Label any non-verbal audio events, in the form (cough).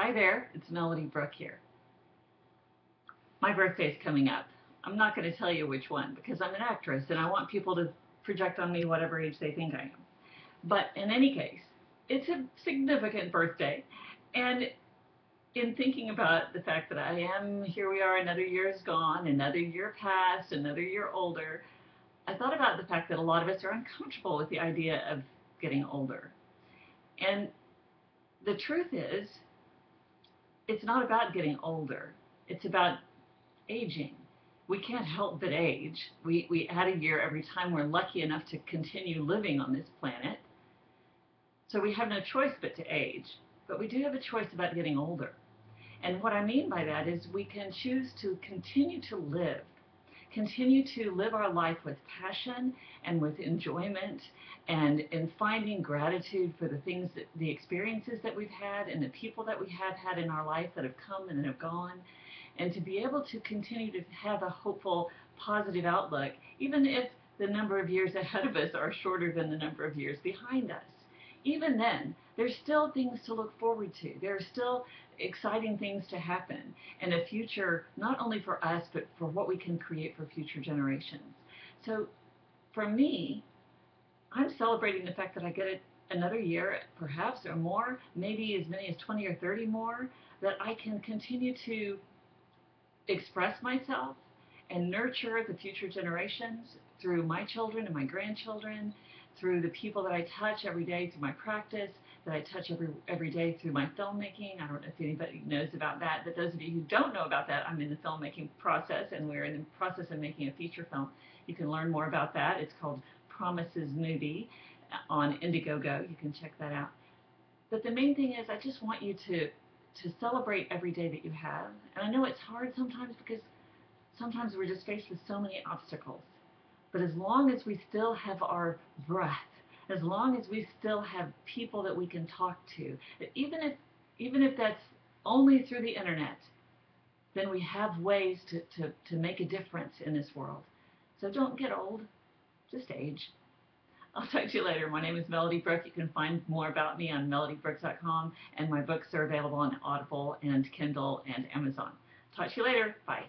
Hi there, it's Melody Brooke here. My birthday's coming up. I'm not going to tell you which one because I'm an actress and I want people to project on me whatever age they think I am. But in any case, it's a significant birthday. And in thinking about the fact that I am, here we are, another year is gone, another year passed, another year older, I thought about the fact that a lot of us are uncomfortable with the idea of getting older. And the truth is, it's not about getting older. It's about aging. We can't help but age. We, we add a year every time we're lucky enough to continue living on this planet. So we have no choice but to age. But we do have a choice about getting older. And what I mean by that is we can choose to continue to live continue to live our life with passion and with enjoyment and in finding gratitude for the things that the experiences that we've had and the people that we have had in our life that have come and have gone. And to be able to continue to have a hopeful positive outlook even if the number of years (laughs) ahead of us are shorter than the number of years behind us. Even then, there's still things to look forward to. There are still exciting things to happen and a future not only for us but for what we can create for future generations. So for me, I'm celebrating the fact that I get it another year, perhaps or more, maybe as many as 20 or 30 more, that I can continue to express myself and nurture the future generations through my children and my grandchildren through the people that I touch every day through my practice, that I touch every every day through my filmmaking. I don't know if anybody knows about that, but those of you who don't know about that, I'm in the filmmaking process, and we're in the process of making a feature film. You can learn more about that. It's called Promises Movie uh, on Indiegogo. You can check that out. But the main thing is, I just want you to to celebrate every day that you have. And I know it's hard sometimes because sometimes we're just faced with so many obstacles. But as long as we still have our breath, as long as we still have people that we can talk to, even if even if that's only through the internet, then we have ways to, to, to make a difference in this world. So don't get old, just age. I'll talk to you later. My name is Melody Brooke. You can find more about me on melodybrooke.com, and my books are available on Audible and Kindle and Amazon. Talk to you later. Bye.